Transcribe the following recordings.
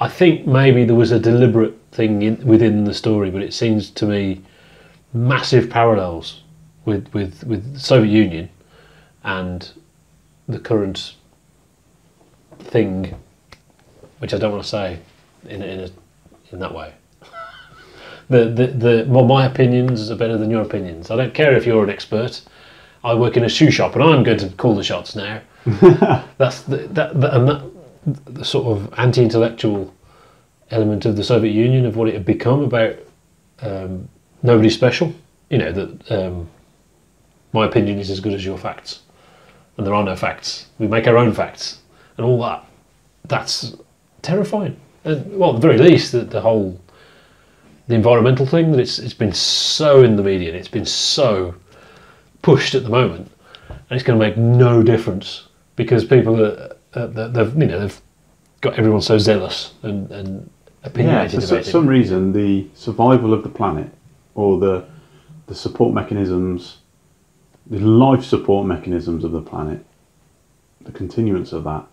I think maybe there was a deliberate thing in, within the story, but it seems to me massive parallels with with with the Soviet Union and the current thing, which I don't want to say in in a, in that way. the, the the well, my opinions are better than your opinions. I don't care if you're an expert. I work in a shoe shop, and I'm going to call the shots now. That's the, that, that and that the sort of anti-intellectual element of the Soviet Union of what it had become about um, nobody special. You know that um, my opinion is as good as your facts, and there are no facts. We make our own facts, and all that. That's terrifying. And well, at the very least, the, the whole the environmental thing that it's it's been so in the media, and it's been so pushed at the moment, and it's going to make no difference because people are uh, they- they've you know they've got everyone so zealous and and Yeah, opinionated for so- about it. some reason, the survival of the planet or the the support mechanisms, the life support mechanisms of the planet, the continuance of that,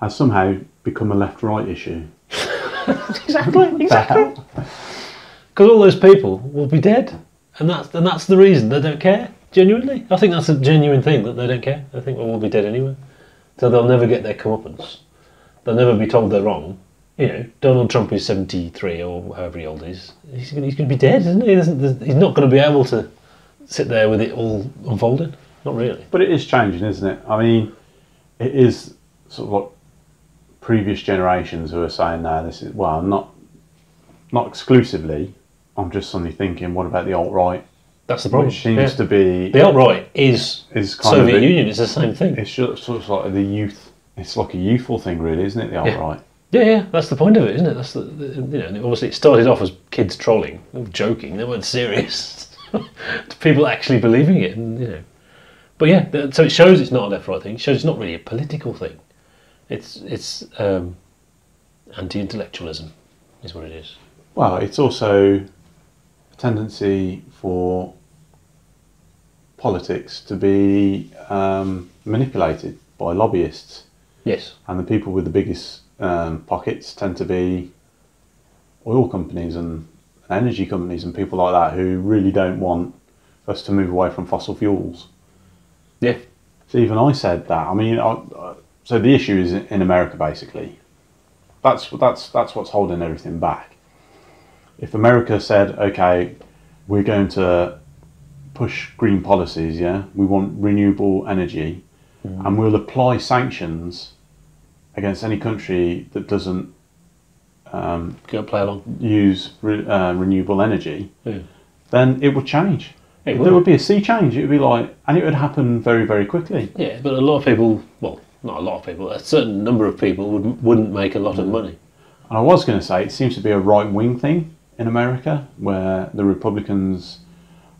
has somehow become a left-right issue. exactly, exactly. Because all those people will be dead, and that's and that's the reason they don't care. Genuinely, I think that's a genuine thing that they don't care. They think well, we'll all be dead anyway, so they'll never get their comeuppance. They'll never be told they're wrong. You know, Donald Trump is seventy three or however old he is. He's he's to be dead, isn't he? He's not going to be able to sit there with it all unfolded. Not really. But it is changing, isn't it? I mean, it is sort of like previous generations who are saying, "No, this is well, not not exclusively." I'm just suddenly thinking, what about the alt right? That's the problem. Which seems Yeah. to be The alt right is is kind Soviet of a- Union. It's the same thing. It's just sort of like the youth. It's like a youthful thing, really, isn't it? The alt Yeah. right. Yeah, yeah, that's the point of it, isn't it? That's the, the you know, and obviously it started off as kids trolling, they were joking, they weren't serious. to people actually believing it, and you know. But yeah, so it shows it's not a left-right thing. It shows it's not really a political thing. It's it's um, anti-intellectualism, is what it is. Well, it's also a tendency for politics to be um, manipulated by lobbyists, Yes. and the people with the biggest um, pockets tend to be oil companies and energy companies and people like that who really don't want us to move away from fossil fuels. Yeah. So even I said that. I mean, I, I, so the issue is in America basically. That's that's that's what's holding everything back. If America said, okay, we're going to push green policies, yeah, we want renewable energy, and we'll apply sanctions against any country that doesn't um, Go play along. use re, uh, renewable energy, Yeah. then it would change. It there would. would be a sea change. It would be like, and it would happen very, very quickly. Yeah, but a lot of people, well, not a lot of people, a certain number of people would, wouldn't make a lot of money. And I was going to say, it seems to be a right wing thing in America where the Republicans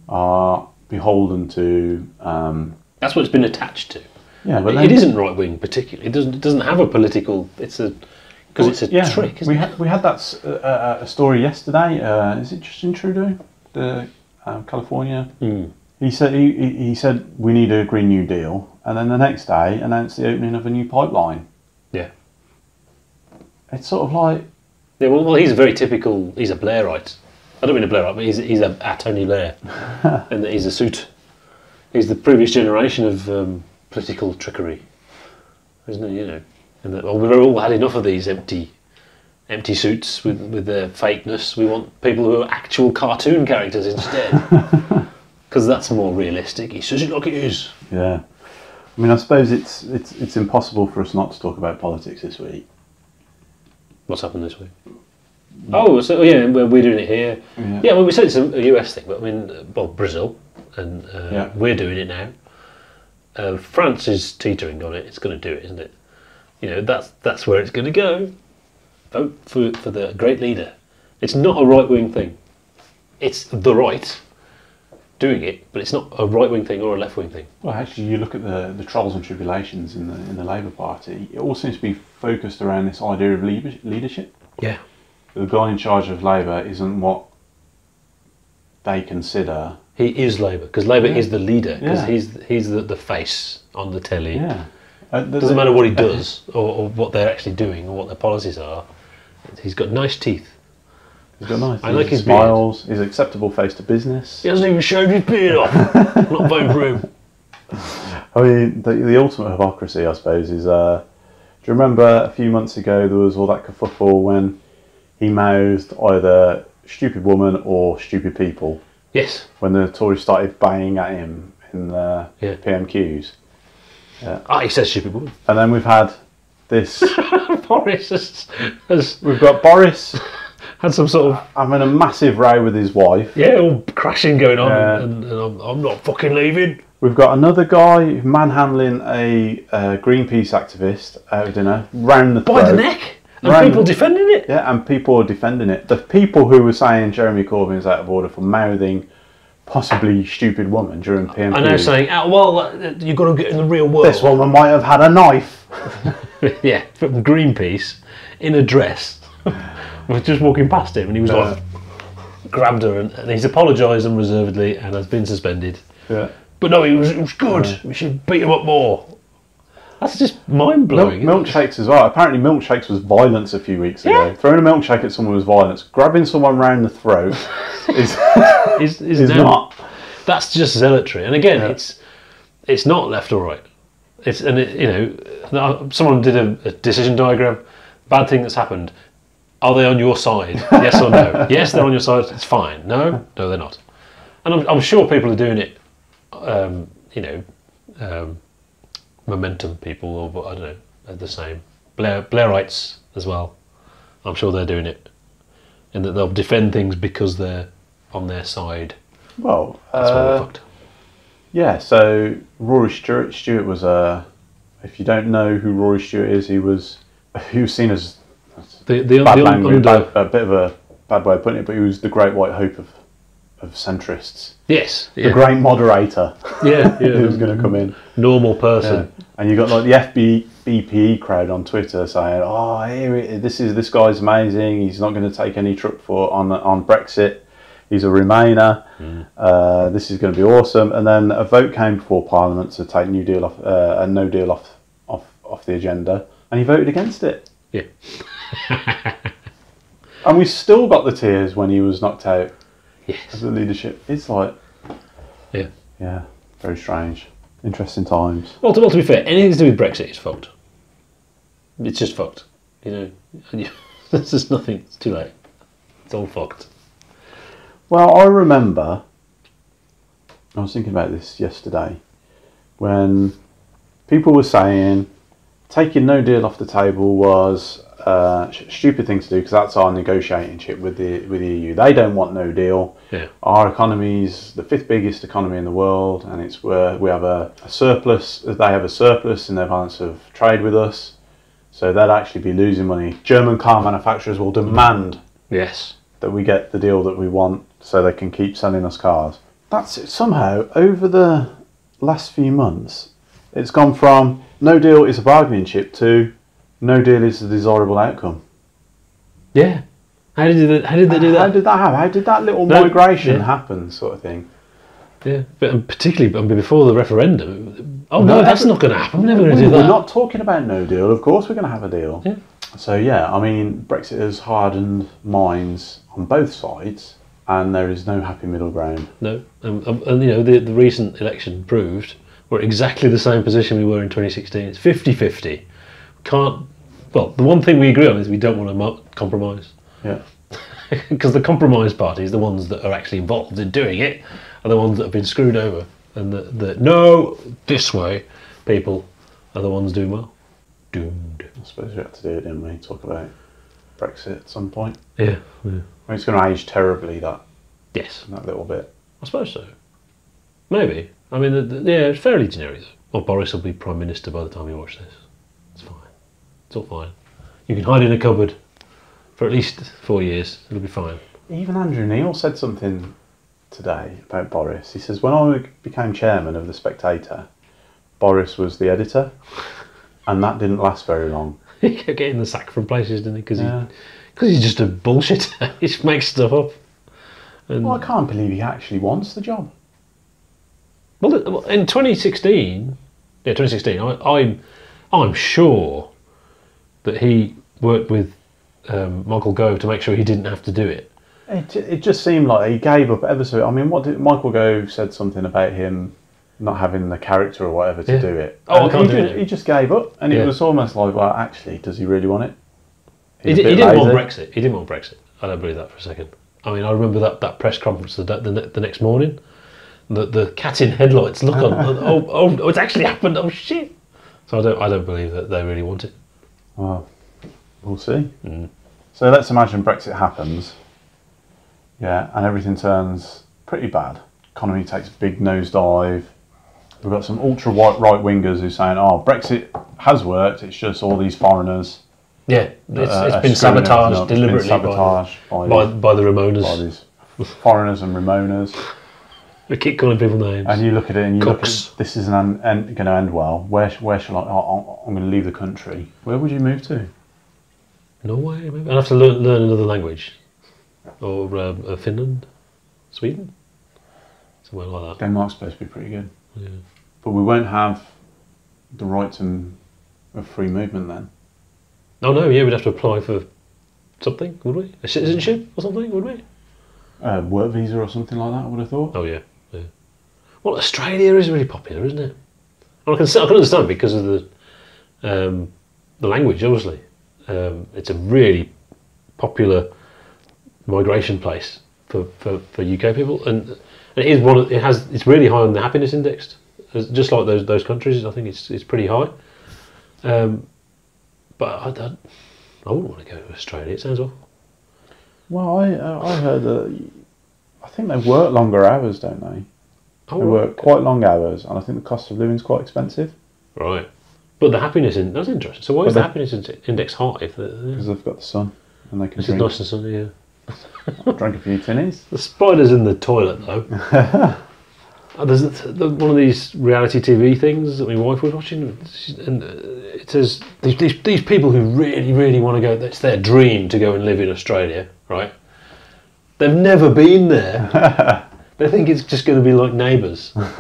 are beholden to. Um, That's what it's been attached to. yeah, but It- it isn't right wing particularly. It doesn't. It doesn't have a political. It's a because it's a yeah, trick. Isn't we had we had that uh, uh, a story yesterday. Uh, is it Justin Trudeau, the uh, California? Mm. He said he, he he said we need a Green New Deal, and then the next day announced the opening of a new pipeline. Yeah. It's sort of like Yeah. Well, well, he's a very typical. He's a Blairite. I don't mean a Blairite, but he's he's a, a Tony Blair, and he's a suit. He's the previous generation of um, political trickery, isn't it? You know, and that, well, we've all had enough of these empty, empty suits with with their fakeness. We want people who are actual cartoon characters instead, because that's more realistic. He says it like it is. yeah. I mean, I suppose it's it's it's impossible for us not to talk about politics this week. What's happened this week? Oh, so yeah, we're, we're doing it here. Yeah. Yeah, well, we said it's a, US thing, but I mean, well, Brazil, and uh, Yeah. we're doing it now. Uh, France is teetering on it. It's going to do it, isn't it? You know, that's that's where it's going to go. Vote for for the great leader. It's not a right wing thing. It's the right doing it, but it's not a right wing thing or a left wing thing. Well, actually, you look at the, the trials and tribulations in the in the Labour Party. It all seems to be focused around this idea of leadership. Yeah. The guy in charge of Labour isn't what they consider. He is Labour because Labour Yeah. is the leader because Yeah. he's he's the, the face on the telly. Yeah, uh, the- doesn't the- matter what he does or, or what they're actually doing or what their policies are. He's got nice teeth. He's got nice. I like his smiles. He's an acceptable face to business. He hasn't even shaved his beard off. Not voting for him. I mean, the, the ultimate hypocrisy, I suppose, is. Uh, do you remember a few months ago there was all that kerfuffle when he mouthed either "stupid woman" or "stupid people" Yes. when the Tories started banging at him in the Yeah. PMQs, Ah, he says stupid woman. and then we've had this. Boris has, has we've got Boris had some sort of having a massive row with his wife. yeah, all crashing going on, Yeah. and, and I'm, I'm not fucking leaving. We've got another guy manhandling a uh, Greenpeace activist out of dinner round the By the throat. neck, and people defending it. Yeah, and people are defending it. The people who were saying Jeremy Corbyn is out of order for mouthing possibly stupid woman during PMQ. I know, saying, oh, well, uh, you've got to get in the real world. this woman might have had a knife. yeah, from Greenpeace in a dress. was just walking past him, and he was like, grabbed her, and, and he's apologised unreservedly and has been suspended. Yeah. But no, it was, it was good. We should beat him up more. That's just mind Milk, blowing. milkshakes as well. Apparently, milkshakes was violence a few weeks ago. Throwing a milkshake at someone was violence. Grabbing someone round the throat is, is, is, is not. That's just zealotry. And again, Yeah. it's it's not left or right. It's and it, you know, someone did a, a decision diagram. Bad thing that's happened. Are they on your side? Yes or no? yes, they're on your side. It's fine. No, no, they're not. And I'm, I'm sure people are doing it. Um, you know, um, momentum people or I don't know, are the same. Blair Blairites as well. I'm sure they're doing it, and that they'll defend things because they're on their side. Well, That's why they're uh, fucked. yeah. So Rory Stewart, Stewart was a. If you don't know who Rory Stewart is, he was he was seen as The the, bad the language, under, bad, a bit of a bad way of putting it, but he was the great white hope of of centrists, yes, the great moderator yeah, yeah. who was going to come in. normal person. And you got like the FB BPE crowd on Twitter saying, "Oh, here it, this is this guy's amazing. He's not going to take any truck for on on Brexit. He's a Remainer. Uh, this is going to be awesome." And then a vote came before Parliament to take New Deal off uh, a No Deal off off off the agenda, and he voted against it. Yeah, And we still got the tears when he was knocked out yes, of the leadership. It's like, yeah. yeah, very strange, interesting times. Well, to, well, to be fair, anything to do with Brexit is fucked. It's just fucked. You know, you, there's just nothing. It's too late. It's all fucked. Well, I remember. I was thinking about this yesterday when people were saying taking no deal off the table was Uh, sh- stupid thing to do because that's our negotiating chip with the with the EU. They don't want no deal. Yeah, Our economy's the fifth biggest economy in the world, and it's where we have a, a surplus. They have a surplus in their balance of trade with us, so they'd actually be losing money. German car manufacturers will demand yes, that we get the deal that we want so they can keep selling us cars. That's it. Somehow, over the last few months, it's gone from no deal is a bargaining chip to no deal is the desirable outcome. yeah. How did they, how did they do that? How did that happen? How did that little No, migration yeah. happen, sort of thing? Yeah, but um, particularly I mean, before the referendum. Oh no, No, that's not going to happen. I'm never going to do that. We're not talking about no deal. Of course, we're going to have a deal. Yeah. So yeah, I mean, Brexit has hardened minds on both sides, and there is no happy middle ground. No, um, um, and you know the, the recent election proved we're exactly the same position we were in 2016. It's 50-50. Can't. Well, the one thing we agree on is we don't want to compromise Yeah. because the compromise parties, the ones that are actually involved in doing it, are the ones that have been screwed over, and the, the no this way people are the ones doing well. Doomed. I suppose we had to do it, didn't we? Talk about Brexit at some point. Yeah. yeah. I mean, it's going to age terribly that Yes, that little bit. I suppose so. Maybe. I mean, the, the, yeah, it's fairly generic. Though. Well, Boris will be prime minister by the time you watch this. It's all fine. You can hide in a cupboard for at least four years. It'll be fine. Even Andrew Neil said something today about Boris. He says, when I became chairman of the Spectator, Boris was the editor, and that didn't last very long. he kept getting the sack from places, didn't he? Because Yeah. he, he's just a bullshitter. he just makes stuff up. And Well, I can't believe he actually wants the job. Well, well, in 2016, yeah, 2016, I, I'm, I'm sure that he worked with um, Michael Gove to make sure he didn't have to do it. It, it just seemed like he gave up ever so. I mean, what did Michael Gove said something about him not having the character or whatever to Yeah. do it. Oh, I And can't he, do just, it. he just gave up, and Yeah. it was almost like, well, actually, does he really want it? He, He's he didn't want. Brexit. He didn't want Brexit. I don't believe that for a second. I mean, I remember that, that press conference the, the, the next morning. The, the cat in headlights look on. oh, oh, oh, it's actually happened. Oh, shit. So I don't, I don't believe that they really want it. Well, we'll see. Mm. So let's imagine Brexit happens. Yeah, and everything turns pretty bad. Economy takes a big nosedive. We've got some ultra white right wingers who are saying, "Oh, Brexit has worked. It's just all these foreigners." Yeah, it's, uh, it's been sabotaged. It's been sabotaged by, by, by, by, by the Remoaners. by these foreigners and Remoaners. They keep calling people names. And you look at it and you Cooks. look at this isn't going to end well. Where where shall I? Oh, I'm going to leave the country. Where would you move to? Norway, maybe. I'd have to learn, learn another language. Or um, uh, Finland, Sweden, somewhere like that. Denmark's supposed to be pretty good. Yeah. But we won't have the rights and of free movement then. Oh no, yeah, we'd have to apply for something, would we? A citizenship or something, would we? Uh, work visa or something like that, I would have thought. Oh yeah. Well, Australia is really popular, isn't it? And I can I can understand because of the um, the language. Obviously, um, it's a really popular migration place for, for, for UK people, and it is one. Of, it has it's really high on the happiness index, just like those those countries. I think it's it's pretty high. Um, but I, I, I wouldn't want to go to Australia. It sounds awful. Well, I uh, I heard that I think they work longer hours, don't they? Oh, They work quite long hours, and I think the cost of living is quite expensive Right. But the happiness in that's interesting. So why is the happiness in- index high? Because they've got the sun and they can this is drink, nice and sunny. Yeah. drink a few tinnies. The spiders in the toilet though. Uh, There's the, the, one of these reality TV things that my wife was watching, and uh, it says these, these these people who really really want to go. It's their dream to go and live in Australia, right? They've never been there. they think it's just going to be like neighbours,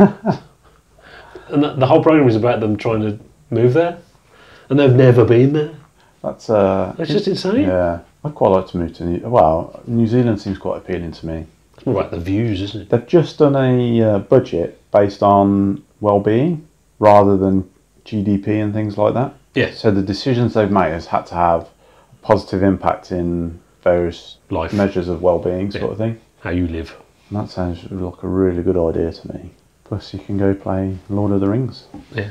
and that, the whole program is about them trying to move there, and they've never been there. That's uh, That's just insane. yeah. I'd quite like to move to New. Well, New Zealand seems quite appealing to me. It's more about the views, isn't it? They've just done a uh, budget based on well-being rather than GDP and things like that. Yes. So the decisions they've made has had to have a positive impact in various Life, measures of well-being, sort Yeah. of thing. how you live. And that sounds like a really good idea to me. Plus, you can go play Lord of the Rings. Yeah.